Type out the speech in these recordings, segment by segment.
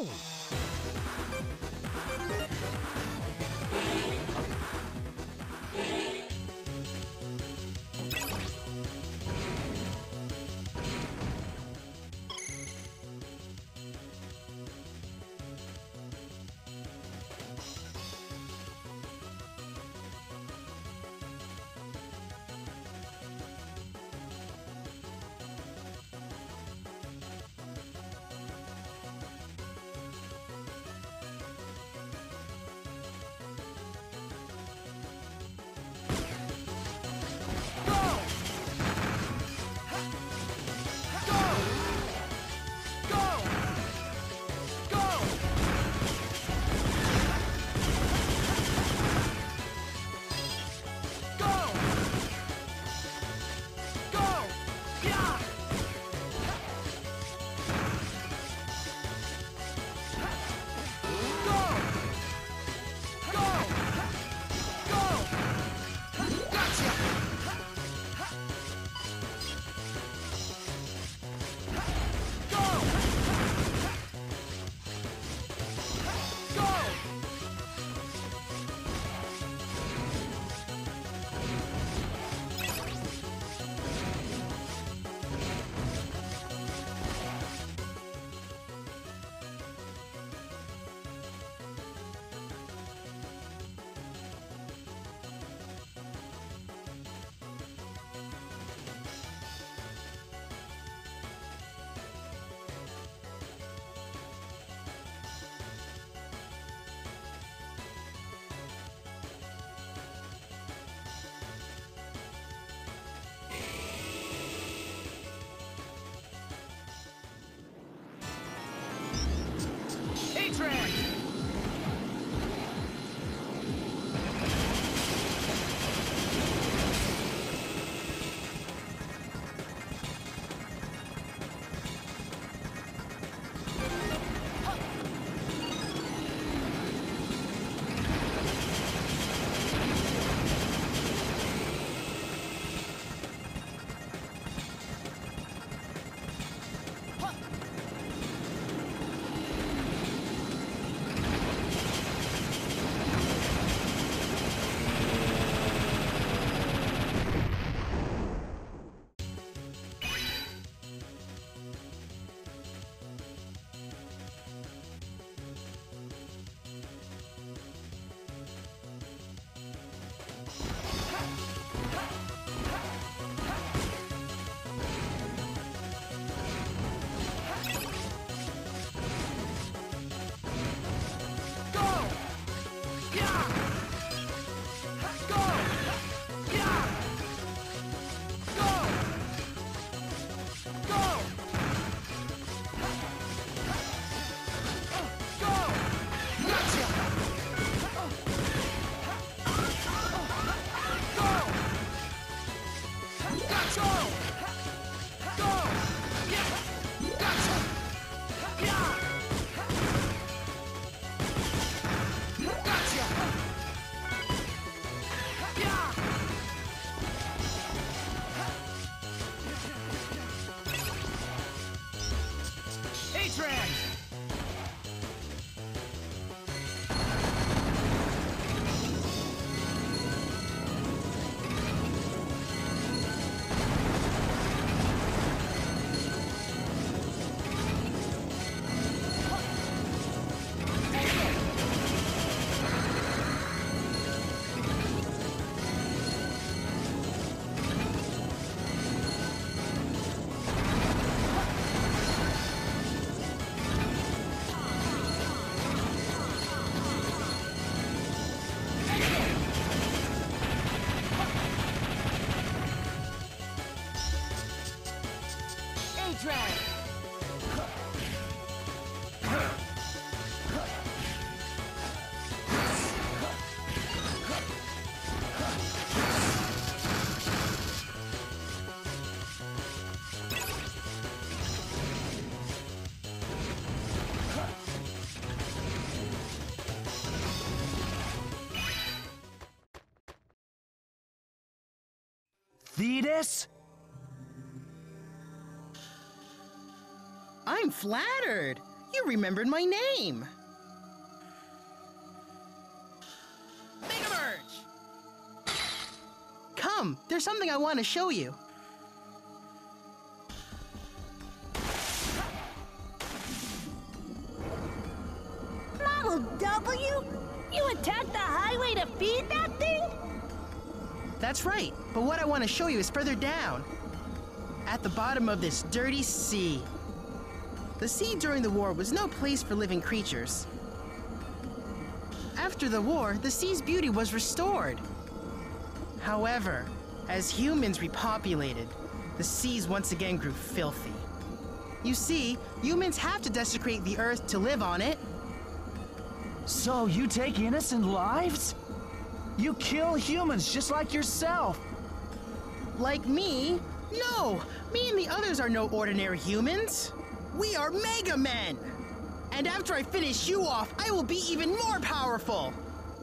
Woo! Thetis? I'm flattered. You remembered my name! Mega Merge! Come, there's something I want to show you. Model W? You attacked the highway to feed that thing? That's right, but what I want to show you is further down. At the bottom of this dirty sea. The sea during the war was no place for living creatures. After the war, the sea's beauty was restored. However, as humans repopulated, the seas once again grew filthy. You see, humans have to desecrate the earth to live on it. So you take innocent lives? You kill humans just like yourself. Like me? No! Me and the others are no ordinary humans. We are Mega Men! And after I finish you off, I will be even more powerful!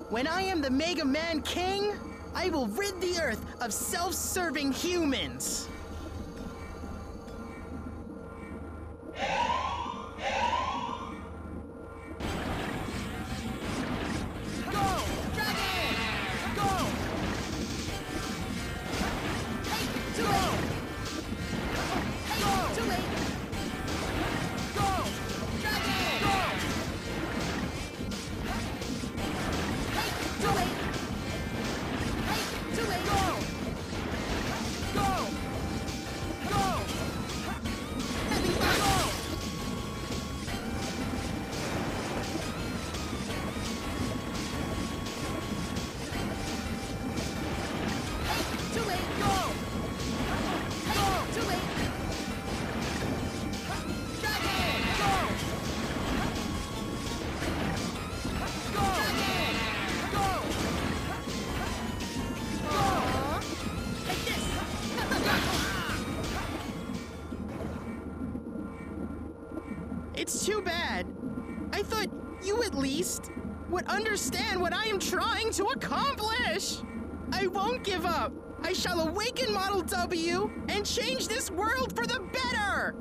When I am the Mega Man King, I will rid the Earth of self serving humans! It's too bad. I thought you at least would understand what I am trying to accomplish. I won't give up. I shall awaken Model W and change this world for the better.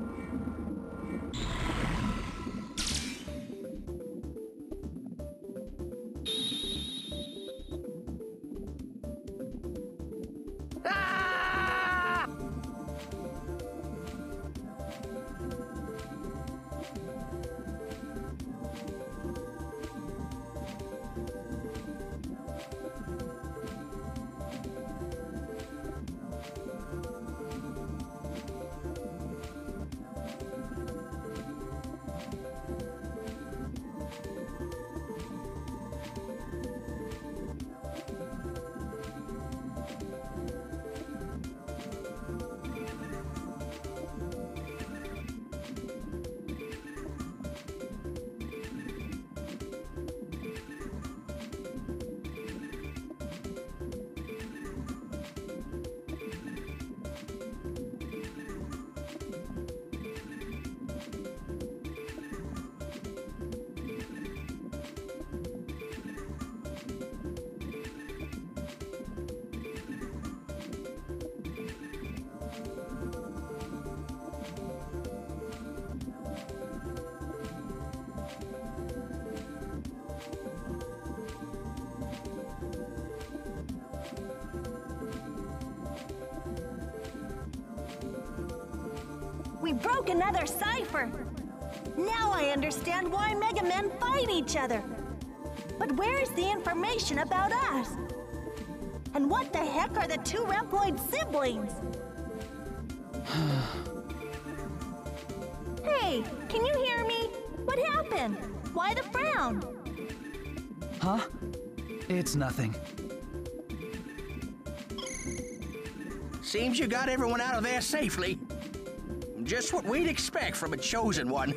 Broke another cipher. Now I understand why Mega Men fight each other. But where's the information about us? And what the heck are the two Reploid siblings? hey, can you hear me? What happened? Why the frown? Huh? It's nothing. Seems you got everyone out of there safely. Just what we'd expect from a chosen one.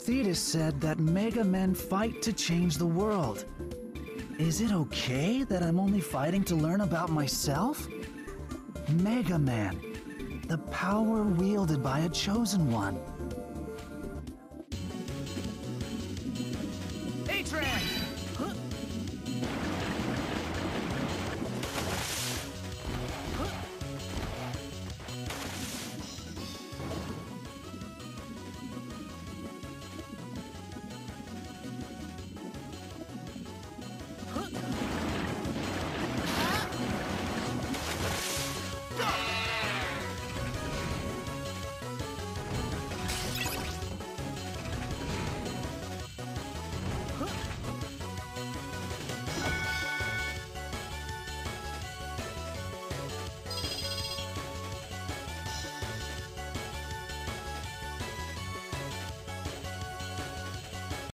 Thetis said that Mega Men fight to change the world. Is it okay that I'm only fighting to learn about myself? Mega Man, the power wielded by a chosen one.